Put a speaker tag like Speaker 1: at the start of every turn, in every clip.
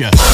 Speaker 1: future.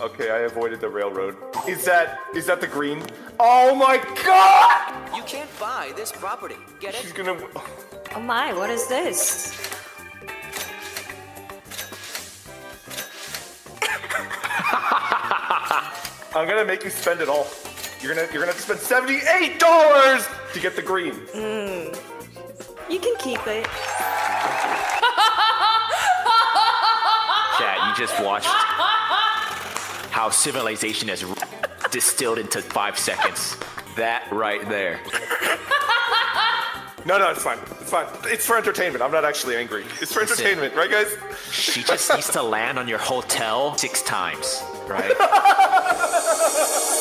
Speaker 2: Okay, I avoided the railroad. Is that is that the green? Oh my god!
Speaker 3: You can't buy this property. Get
Speaker 2: She's
Speaker 3: it?
Speaker 2: gonna.
Speaker 4: Oh my, what is this?
Speaker 2: I'm gonna make you spend it all. You're gonna you're gonna have to spend seventy-eight dollars to get the green. Hmm.
Speaker 4: You can keep it.
Speaker 5: Chat, you just watched how civilization is distilled into five seconds. That right there.
Speaker 2: No, no, it's fine. It's fine. It's for entertainment. I'm not actually angry. It's for
Speaker 5: Listen.
Speaker 2: entertainment, right, guys?
Speaker 5: She just needs to land on your hotel six times, right?